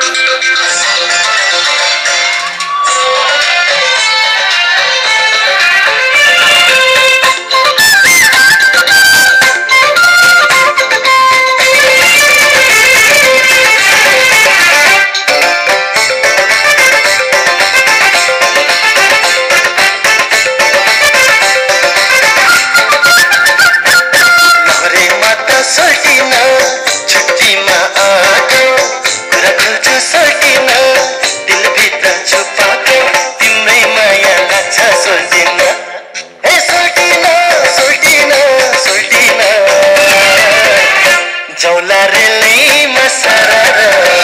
Música Prema ಸರರ